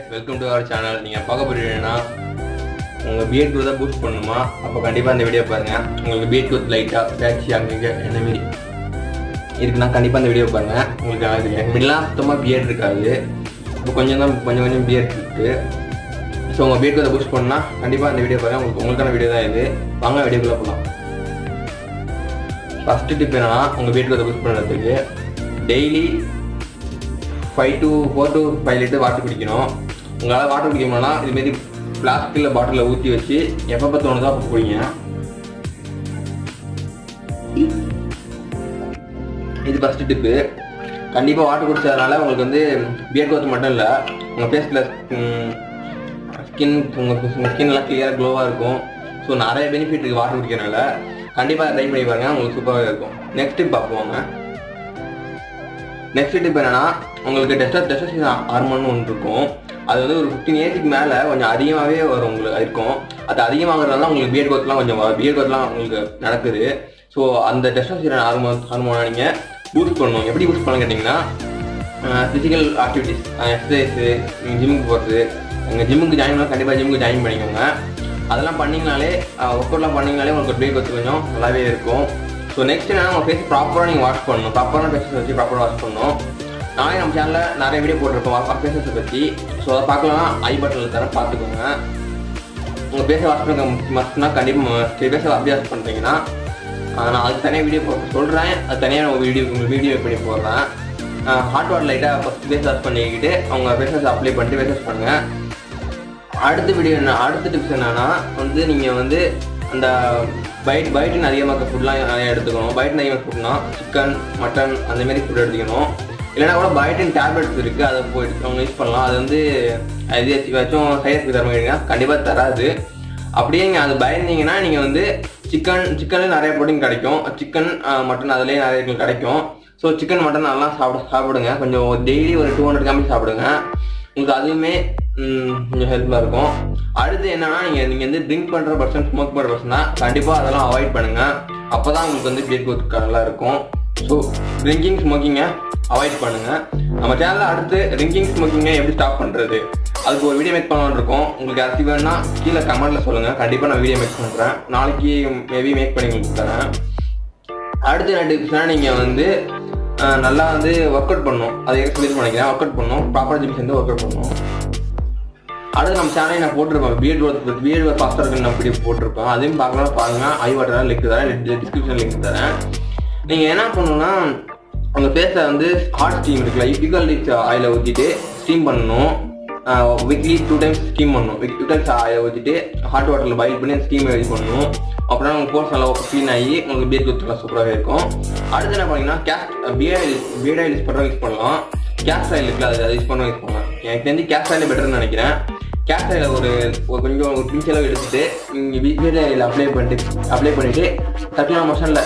Welcome to our channel நீங்கள் பார்க்க போறீங்கன்னா உங்கள் பிஎட் growth தான் பூஸ்ட் பண்ணணுமா அப்போ கண்டிப்பாக இந்த வீடியோ பாருங்கள் உங்களுக்கு பிஎட் growth லைட்டாக பேட்சி அங்கங்கே என்ன மாரி இருக்குன்னா கண்டிப்பாக இந்த வீடியோ பாருங்கள் உங்களுக்கு அது எனக்கு சுத்தமாக பிஎட் இருக்காது. இப்போ கொஞ்சம் தான் கொஞ்சம் கொஞ்சம் பிஎட் இருக்குது ஸோ உங்கள் பிஎட் growth பூஸ்ட் பண்ணால் கண்டிப்பாக இந்த வீடியோ பாருங்கள் உங்களுக்கு உங்களுக்கான வீடியோ தான் இது. வாங்க வீடியோக்குள்ளே போகலாம் ஃபஸ்ட்டு டிப் என்னன்னா உங்கள் வீட்டுக்கு growth பூஸ்ட் பண்ணுறதுக்கு daily five to four to five litre water குடிக்கணும். உங்களால் வாட்டர் குடிக்க முடியலனா இதுமாரி பிளாஸ்டிக்கில் பாட்டிலில் ஊற்றி வச்சு எப்போ தோணுதோ அப்போ குடிங்க. இது ஃபஸ்ட்டு டிப்பு கண்டிப்பாக வாட்டர் குடிச்சதுனால உங்களுக்கு வந்து பியர் கோத்து மட்டும் இல்லை உங்கள் ஃபேஸில் ஸ்கின் உங்கள் ஸ்கின்லாம் கிளியராக க்ளோவாக இருக்கும். ஸோ நிறைய பெனிஃபிட் இருக்குது வாட்டர் குடிக்கிறனால கண்டிப்பாக ட்ரை பண்ணி பாருங்கள் உங்களுக்கு சூப்பராக இருக்கும். நெக்ஸ்ட் டிப் பார்ப்போங்க நெக்ஸ்ட் டிப் என்னன்னா உங்களுக்கு டெஸ்ட் டெஸ்டோஸ்டிரான் ஹார்மோன் ஒன்று இருக்கும். அது வந்து ஒரு ஃபிஃப்டீன் ஏஜுக்கு மேலே கொஞ்சம் அதிகமாகவே வரும் உங்களுக்கு இருக்கும். அது அதிகமாகிறதுனால உங்களுக்கு பிஎட் கோத்லாம் கொஞ்சம் பிஎட் கோத்லாம் உங்களுக்கு நடக்குது. ஸோ அந்த டெஸ்டோஸ்டிரான் ஹார்மோன் ஹார்மோனை நீங்கள் பூஸ்ட் பண்ணணும். எப்படி பூஸ்ட் பண்ண கேட்டிங்கன்னா ஃபிசிக்கல் ஆக்டிவிட்டிஸ் எக்ஸசைஸு ஜிம்முக்கு போகிறது நீங்கள் ஜிம்முக்கு ஜாயின் பண்ணால் கண்டிப்பாக ஜிம்முக்கு ஜாயின் பண்ணிக்கோங்க. அதெல்லாம் பண்ணிங்கனாலே ஒர்க் அவுட்லாம் பண்ணிங்கனாலே உங்களுக்கு பிஎட் கோத் கொஞ்சம் நல்லாவே இருக்கும். ஸோ நெக்ஸ்ட் என்னன்னா உங்கள் ஃபேஸ் ப்ராப்பராக நீங்கள் வாஷ் பண்ணணும். ப்ராப்பரான ஃபேஸஸ் வச்சு ப்ராப்பராக வாஷ் பண்ணணும். நானே நம்ம சேனலில் நிறைய வீடியோ போட்டிருக்கோம். ஃபேஸஸை பற்றி ஸோ அதை பார்க்கலாம் ஐ பட்டனில் தர பார்த்துக்கோங்க. உங்கள் பேச வாஷ் பண்ண மட்டும்னா கண்டிப்பாக பேச அப்படியே வாஷ் பண்ணுறீங்கன்னா நான் அதுக்கு தனியாக வீடியோ போட்டு சொல்கிறேன் அது தனியாக நான் வீடியோ உங்களுக்கு வீடியோ பண்ணி போடுறேன். ஹாட் வாட்டர் லைட்டாக ஃபஸ்ட் பேஸ் வாஷ் பண்ணிக்கிட்டு அவங்க ஃபேஸஸ் அப்ளை பண்ணிட்டு பேசஸ் பண்ணுங்கள் அடுத்த வீடியோ என்ன அடுத்த டிப்ஸ் என்னன்னா வந்து நீங்கள் வந்து அந்த பைட் பைட்டின் அதிகமாக ஃபுட்லாம் நிறைய எடுத்துக்கணும். பைட்டின் அதிகமாக ஃபுட்னா சிக்கன் மட்டன் அந்த மாதிரி ஃபுட் எடுத்துக்கணும். இல்லைனா கூட பயோட்டின் டேப்லெட்ஸ் இருக்குது அதை போயிட்டு அவங்க யூஸ் பண்ணலாம். அது வந்து அது ஏதாச்சும் சைட் எஃபெக்ட் தர மாதிரினா கண்டிப்பாக தராது. அப்படியே நீங்கள் அது பயந்தீங்கன்னா நீங்கள் வந்து சிக்கன் சிக்கன்லேயும் நிறைய ப்ரோட்டீன் கிடைக்கும். சிக்கன் மட்டன் அதுலேயும் நிறைய கிடைக்கும். ஸோ சிக்கன் மட்டன் நல்லா சாப்பிட சாப்பிடுங்க. கொஞ்சம் டெய்லி ஒரு டூ ஹண்ட்ரட் கிராம் சாப்பிடுங்க. உங்களுக்கு அதுவுமே கொஞ்சம் ஹெல்ப்ஃபுல்லாக இருக்கும். அடுத்து என்னன்னா நீங்கள் நீங்கள் வந்து ட்ரிங்க் பண்ணுற பர்சன் ஸ்மோக் பண்ணுற பர்சன்னா கண்டிப்பாக அதெல்லாம் அவாய்ட் பண்ணுங்கள் அப்போ தான் உங்களுக்கு வந்து பிளட் குரோத் நல்லா இருக்கும். ஸோ ட்ரிங்கிங் ஸ்மோக்கிங்கை அவாய்ட் பண்ணுங்கள் நம்ம சேனலில் அடுத்து ட்ரிங்கிங் ஸ்மோக்கிங்கை எப்படி ஸ்டாப் பண்ணுறது அதுக்கு ஒரு வீடியோ மேக் பண்ணலான்னு இருக்கோம். உங்களுக்கு யாராச்சும் வேணும்னா கீழே கமெண்ட்டில் சொல்லுங்கள் கண்டிப்பாக நான் வீடியோ மேக் பண்ணுறேன் நாளைக்கு மேபி மேக் பண்ணி உங்களுக்கு தரேன். அடுத்து என்ன டிப்ஸ்னா நீங்கள் வந்து நல்லா வந்து ஒர்க் அவுட் பண்ணணும் அதை எக்ஸ்பீரியன்ஸ் பண்ணிக்கிறேன் ஒர்க் அவுட் பண்ணும். ப்ராப்பர் ஜிம் சேர்ந்து ஒர்க் அவுட் பண்ணும். அடுத்து நம்ம சேனலை நான் போட்டிருப்பேன். பிஎட் ஒர்க் பிஎட் ஒர்க் ஃபாஸ்ட்டாக இருக்குன்னு நான் வீடியோ போட்டிருப்பேன். அதையும் பார்க்கலாம். பாருங்க. ஐ வாட்டர் லிங்க் தரேன். டிஸ்கிரிப்ஷன் லிங்க் தரேன். நீங்கள் என்ன பண்ணணும்னா உங்கள் ஃபேஸில் வந்து ஹாட் ஸ்டீம் இருக்குல்ல. இப்பிகல் ஆயில ஊற்றிட்டு ஸ்டீம் பண்ணணும். வீக்லி டூ டைம்ஸ் ஸ்டீம் பண்ணணும் வீக் டூ டைம்ஸ் ஆயிலை ஊற்றிட்டு ஹாட் வாட்டரில் பாயில் பண்ணி ஸ்டீம் இது பண்ணணும் அப்புறம் உங்கள் போர்ஸ் நல்லா க்ளீன் ஆகி உங்களுக்கு பியர் குத்து சூப்பராகவே இருக்கும். அடுத்து என்ன பண்ணீங்கன்னா கேஸ்ட் பியர் ஆயில் பியர் ஆயில் யூஸ் பண்ணுறவங்க யூஸ் பண்ணலாம். கேஸ் ஆயில் இருக்குல்ல அது யூஸ் பண்ண யூஸ் பண்ணலாம். எனக்கு தெரிஞ்சு கேஸ் ஆயில் பெட்டர்னு நினைக்கிறேன். கேஸ் ஆயில் ஒரு ஒரு கொஞ்சம் ஒரு பிஞ்ச் அளவு எடுத்துட்டு நீங்கள் பியர் ஆயில் அப்ளை பண்ணிட்டு அப்ளை பண்ணிவிட்டு தட்டிலாம் மசாலில்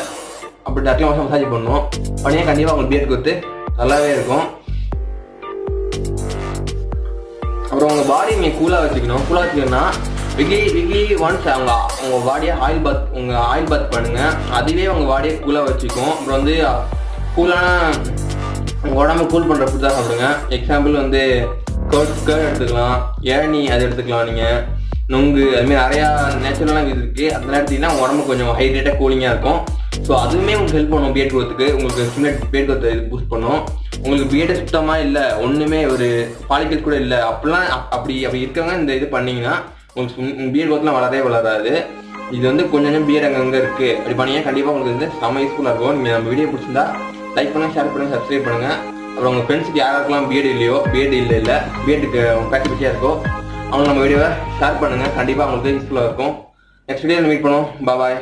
அப்படி தட்டிலாம் மசாலா மசாஜ் பண்ணணும் பண்ணியே கண்டிப்பாக உங்களுக்கு பியர் குத்து நல்லாவே இருக்கும். அப்புறம் உங்கள் பாடி நீங்கள் கூலாக வச்சுக்கணும். கூலாக வச்சுக்கணும்னா வீக்லி வீக்லி ஒன்ஸ் அவங்க உங்கள் பாடியை ஆயில் பாத் உங்கள் ஆயில் பாத் பண்ணுங்கள் அதுவே உங்கள் பாடியை கூலாக வச்சுக்கும். அப்புறம் வந்து கூலான உங்கள் உடம்பு கூல் பண்ணுற ஃபுட் தான் சாப்பிடுங்க. எக்ஸாம்பிள் வந்து கர்ட் கர்ட் எடுத்துக்கலாம். இளநீ அது எடுத்துக்கலாம் நீங்கள் நொங்கு அதுமாதிரி நிறையா நேச்சுரலான இது இருக்குது அதெல்லாம் எடுத்திங்கன்னா உங்கள் உடம்பு கொஞ்சம் ஹைட்ரேட்டாக கூலிங்காக இருக்கும். ஸோ அதுவுமே உங்களுக்கு ஹெல்ப் பண்ணும் பிஎட் growthக்கு உங்களுக்கு சின்ன பிஎட் growth இது பூஸ்ட் பண்ணும் உங்களுக்கு பிஎட் சுத்தமாக இல்லை ஒன்றுமே ஒரு பாலிட்டிக்ஸ் கூட இல்லை. அப்படிலாம் அப்படி அப்படி இருக்கவங்க இந்த இது பண்ணிங்கன்னா உங்களுக்கு பிஎட் growthலாம் வளரவே வளராது. இது வந்து கொஞ்சம் கொஞ்சம் பிஎட் அங்கங்கே இருக்குது அப்படி பண்ணீங்கன்னா கண்டிப்பாக உங்களுக்கு வந்து செம்ம யூஸ்ஃபுல்லாக இருக்கும். நீங்கள் நம்ம வீடியோ பிடிச்சிருந்தா லைக் பண்ணுங்கள் ஷேர் பண்ணுங்கள் சப்ஸ்கிரைப் பண்ணுங்கள் அப்புறம் உங்கள் ஃப்ரெண்ட்ஸுக்கு யாருக்கெல்லாம் பிஎட் இல்லையோ பிஎட் இல்லை இல்லை பிஎட்டுக்கு பேச்சு பிச்சியாக இருக்கோ அவங்க நம்ம வீடியோவை ஷேர் பண்ணுங்கள் கண்டிப்பாக உங்களுக்கு யூஸ்ஃபுல்லாக இருக்கும். நெக்ஸ்ட் வீடியோ மீட் பண்ணுவோம். பாய்